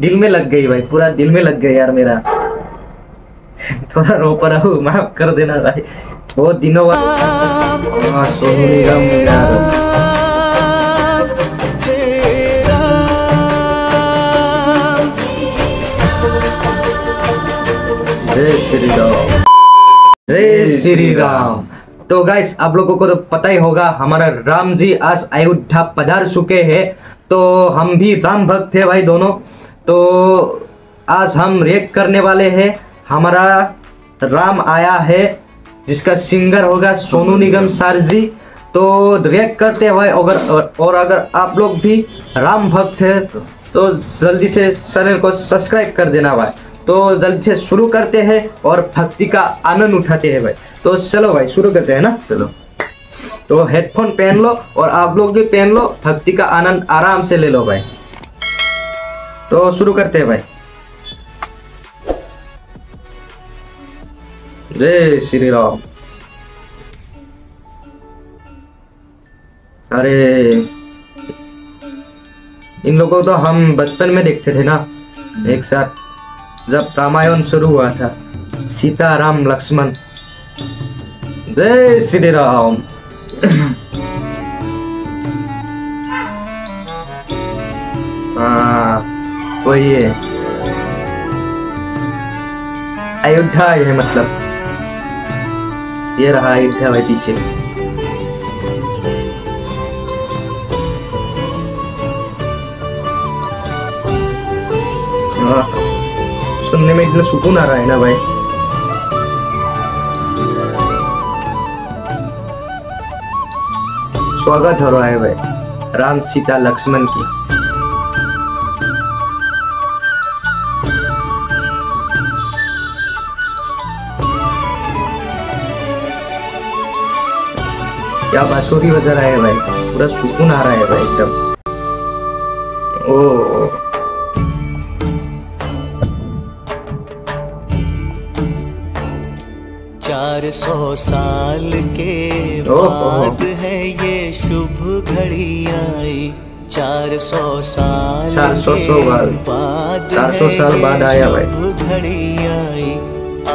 दिल में लग गई भाई पूरा दिल में लग गया यार मेरा। थोड़ा रो पर हूँ माफ़ कर देना भाई। बहुत दिनों बाद हाँ, जय श्री राम जय श्री राम तो गाइस आप लोगों को तो पता ही होगा हमारा राम जी आज अयोध्या पधार चुके हैं। तो हम भी राम भक्त थे भाई दोनों। तो आज हम रेक करने वाले हैं। हमारा राम आया है जिसका सिंगर होगा सोनू निगम सर जी। तो रेक करते हैं भाई अगर और, और अगर आप लोग भी राम भक्त है तो जल्दी से चैनल को सब्सक्राइब कर देना भाई। तो जल्दी से शुरू करते हैं और भक्ति का आनंद उठाते हैं भाई। तो चलो भाई शुरू करते हैं ना? चलो। तो हेडफोन पहन लो और आप लोग भी पहन लो भक्ति का आनंद आराम से ले लो भाई। तो शुरू करते हैं भाई। जय श्री राम अरे। इन लोगों को तो हम बचपन में देखते थे ना, एक साथ, जब रामायण शुरू हुआ था सीता राम लक्ष्मण। जय श्री राम हाँ। वही है। अयोध्या है मतलब। ये रहा अयोध्या भाई पीछे। हाँ, सुनने में इतना सुकून आ रहा है ना भाई? स्वागत हो रहा है भाई। राम सीता लक्ष्मण की। क्या बांसुरी बजा रहा है भाई. पूरा सुकून आ रहा है भाई एकदम. ओ चार सौ साल के बाद है ये शुभ घड़ी आई चार सौ साल 400 के बाद। बाद 400 है साल बाद आया भाई। शुभ घड़ी आई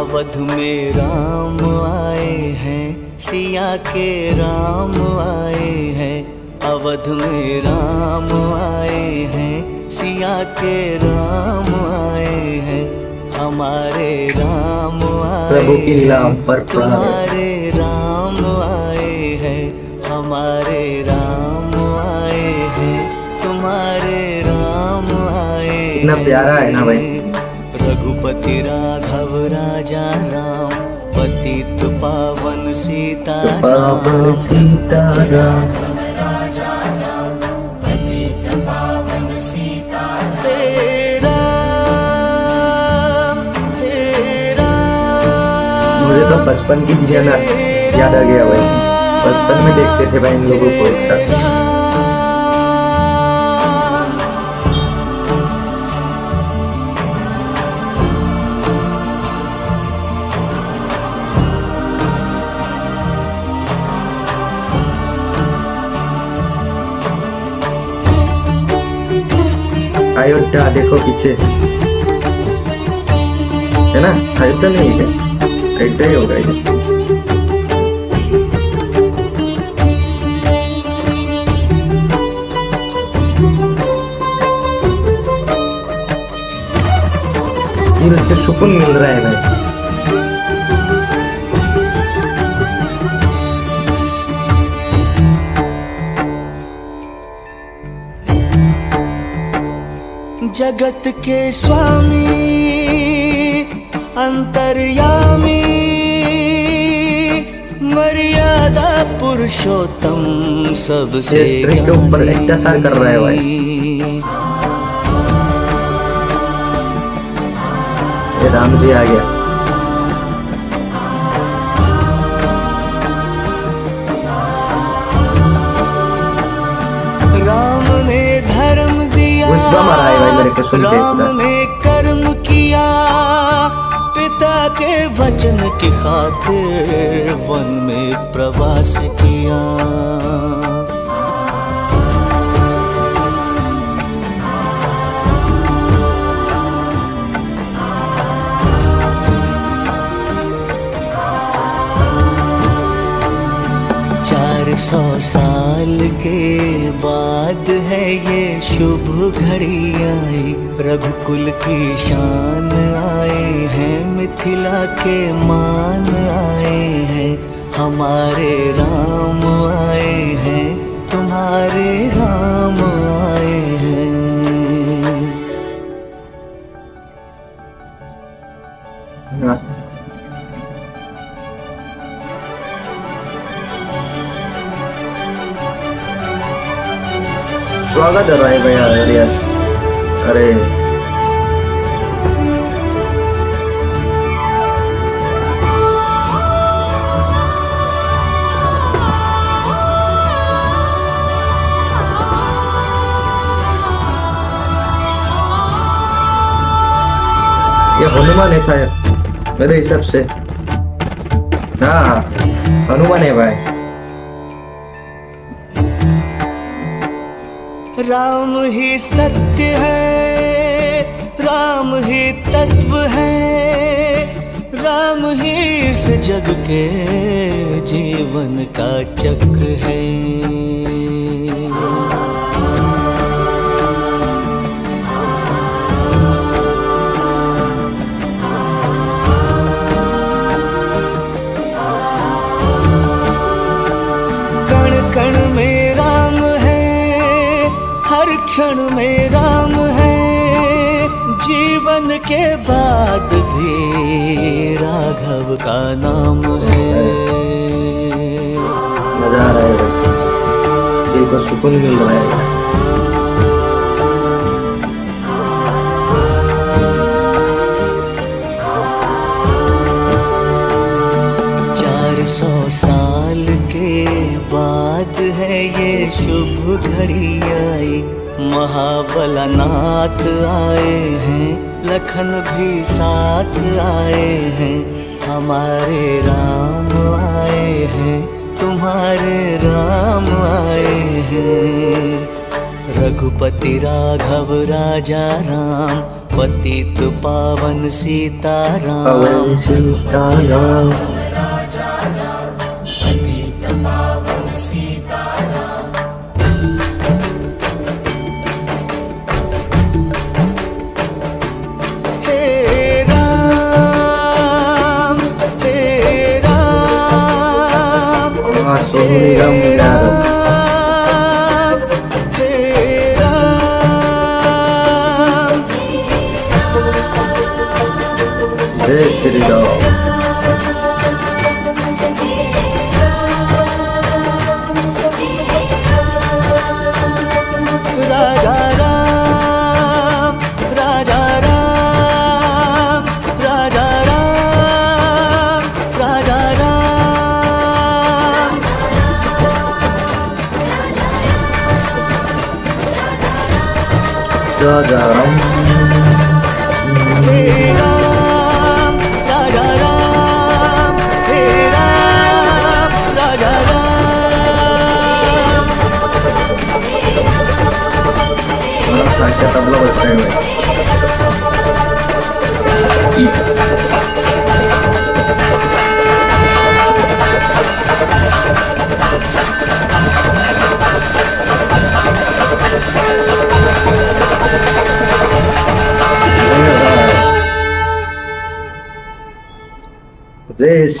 अवध में राम आए हैं. सिया के राम आए हैं अवध में राम आए हैं सिया के राम आए हैं हमारे राम आए हैं, पर तुम्हारे राम आए हैं हमारे राम आए हैं तुम्हारे राम आए कितना प्यारा है ना भाई। रघुपति राघव राजा राम पतित पावन सीता राम। सीताराम तेरा तेरा। मुझे तो बचपन की दुनिया ना याद आ गया भाई। बचपन में देखते थे भाई इन लोगों को एक साथ। अयोध्या देखो पीछे। है ना? अयोध्या नहीं है? अयोध्या ही होगा ये से सुकून मिल रहा है भाई। जगत के स्वामी अंतर्यामी मर्यादा पुरुषोत्तम सबसे के ऊपर अत्याचार कर रहे है भाई। राम जी आ गया राम। ने कर्म किया पिता के वचन की खातिर वन में प्रवास किया सौ साल के बाद है ये शुभ घड़ी आई रघुकुल की शान आए हैं, मिथिला के मान आए हैं। हमारे राम स्वागत है भाई भैया अरे अरे ये हनुमान है शायद मेरे हिसाब से हाँ हनुमान है भाई राम ही सत्य है, राम ही तत्व है, राम ही इस जग के जीवन का चक्र है। क्षण में राम है जीवन के बाद भी राघव का नाम है। मज़ा आ रहा है भाई। दिल को सुकून मिल रहा है। चार सौ साल के बाद है ये शुभ घड़ी। महाबलनाथ आए हैं, लखन भी साथ आए हैं, हमारे राम आए हैं, तुम्हारे राम आए हैं। रघुपति राघव, राजा राम, पतित पावन सीताराम। पवन सीताराम। हे राजा रहा हे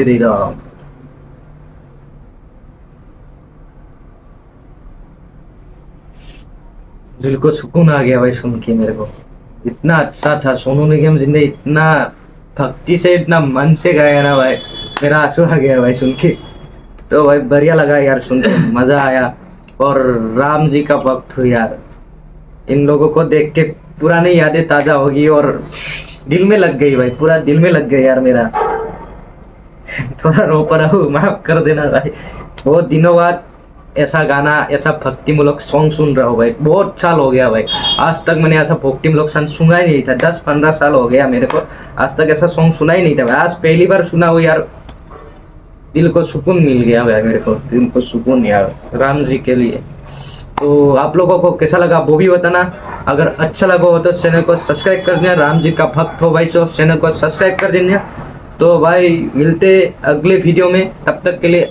जय श्री राम दिल को सुकून आ गया भाई सुन के मेरे को। इतना अच्छा था, सोनू निगम ज़िंदगी इतना भक्ति से, इतना मन से गाया ना भाई। मेरा आँसू आ गया भाई सुन के। तो भाई बढ़िया लगा यार सुन के, मज़ा आया। और राम जी का वक्त हो यार। इन लोगों को देख के पुरानी यादें ताज़ा होगी और दिल में लग गई भाई, पूरा दिल में लग गई यार मेरा। थोड़ा रो पर माफ़ कर देना भाई। बहुत दिनों बाद ऐसा गाना, ऐसा भक्तिमूलक सॉन्ग सुन रहा हूँ भाई। बहुत साल हो गया भाई। आज तक मैंने ऐसा भक्तिमूलक सॉन्ग सुना ही नहीं था। दस पंद्रह साल हो गया मेरे को। आज तक ऐसा सॉन्ग सुना ही नहीं था भाई। आज पहली बार सुना हो यार। दिल को सुकून मिल गया भाई मेरे को। दिल को सुकून यार, राम जी के लिए। तो आप लोगों को कैसा लगा वो भी बताना। अगर अच्छा लगा हो तो चैनल को सब्सक्राइब कर देना। राम जी का भक्त हो भाई तो चैनल को सब्सक्राइब कर देना। तो भाई मिलते अगले वीडियो में तब तक के लिए